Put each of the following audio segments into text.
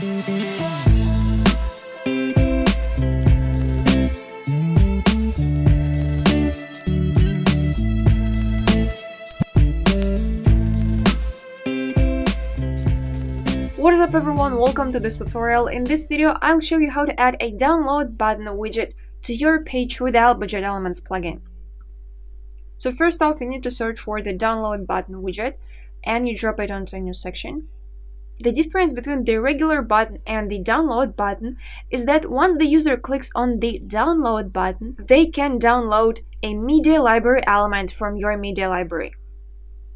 What is up everyone, welcome to this tutorial. In this video, I'll show you how to add a download button widget to your page with the JetElements plugin. So first off, you need to search for the download button widget and you drop it onto a new section. The difference between the regular button and the download button is that once the user clicks on the download button, they can download a media library element from your media library.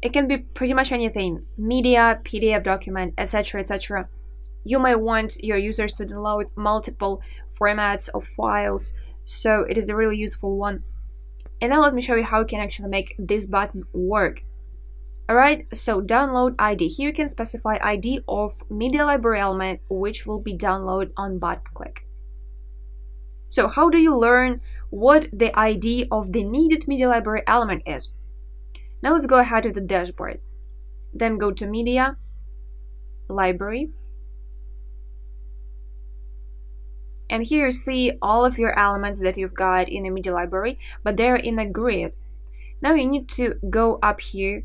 It can be pretty much anything, media, PDF document, etc, etc. You may want your users to download multiple formats of files, so it is a really useful one. And now let me show you how you can actually make this button work. Alright, so download ID. Here you can specify ID of media library element which will be downloaded on button click. So how do you learn what the ID of the needed media library element is? Now let's go ahead to the dashboard. Then go to Media, Library. And here you see all of your elements that you've got in the media library, but they're in a grid. Now you need to go up here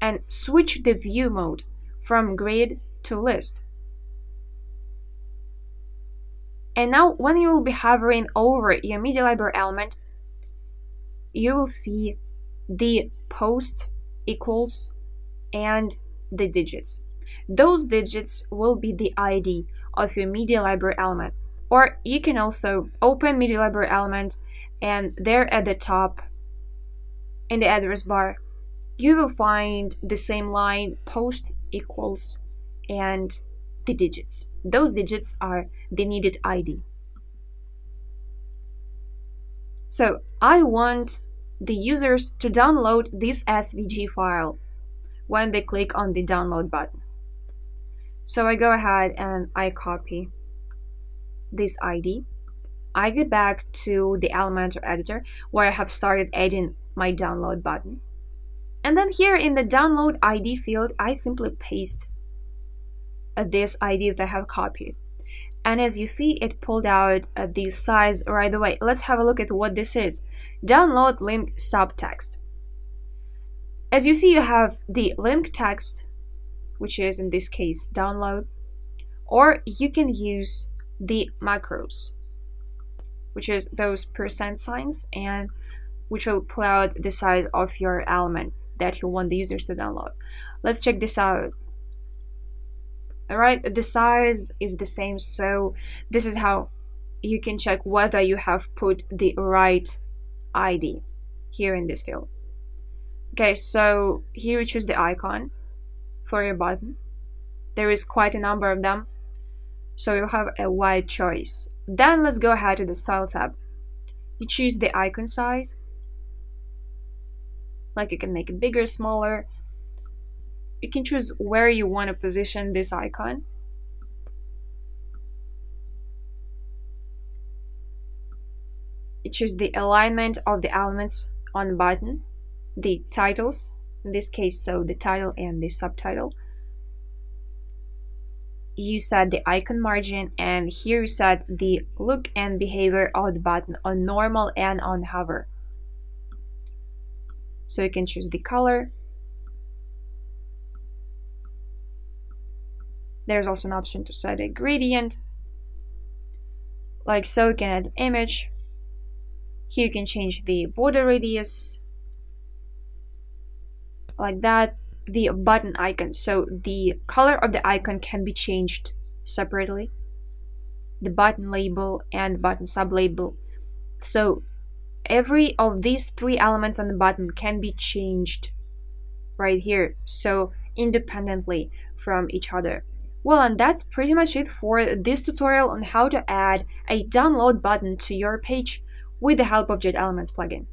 and switch the view mode from grid to list. And now when you will be hovering over your media library element, you will see the post equals and the digits. Those digits will be the ID of your media library element. Or you can also open media library element and there at the top in the address bar you will find the same line post equals and the digits. Those digits are the needed ID. So I want the users to download this SVG file when they click on the download button. So I go ahead and I copy this ID. I get back to the Elementor editor where I have started adding my download button. And then here in the download ID field, I simply paste this ID that I have copied. And as you see, it pulled out uh, the size right away. Let's have a look at what this is. Download link subtext. As you see, you have the link text, which is in this case download, or you can use the macros, which is those percent signs and which will pull out the size of your element that you want the users to download. Let's check this out. Alright, the size is the same, so this is how you can check whether you have put the right ID here in this field. Okay, so here you choose the icon for your button. There is quite a number of them, so you'll have a wide choice. Then let's go ahead to the style tab. You choose the icon size, like you can make it bigger, smaller, you can choose where you want to position this icon. You choose the alignment of the elements on the button, the titles, in this case, so the title and the subtitle. You set the icon margin and here you set the look and behavior of the button on normal and on hover. So you can choose the color, There's also an option to set a gradient. Like so, you can add image. Here you can change the border radius. Like that. The button icon. So the color of the icon can be changed separately. The button label and button sublabel. So every of these three elements on the button can be changed right here. So independently from each other. Well, and that's pretty much it for this tutorial on how to add a download button to your page with the help of Jet Elements plugin.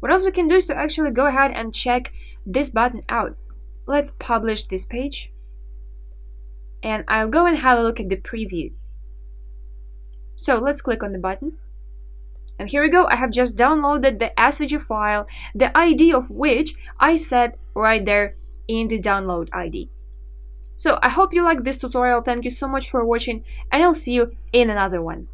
What else we can do is to actually go ahead and check this button out. Let's publish this page. And I'll go and have a look at the preview. So let's click on the button. And here we go, I have just downloaded the SVG file, the ID of which I set right there in the download ID. So I hope you liked this tutorial, thank you so much for watching and I'll see you in another one.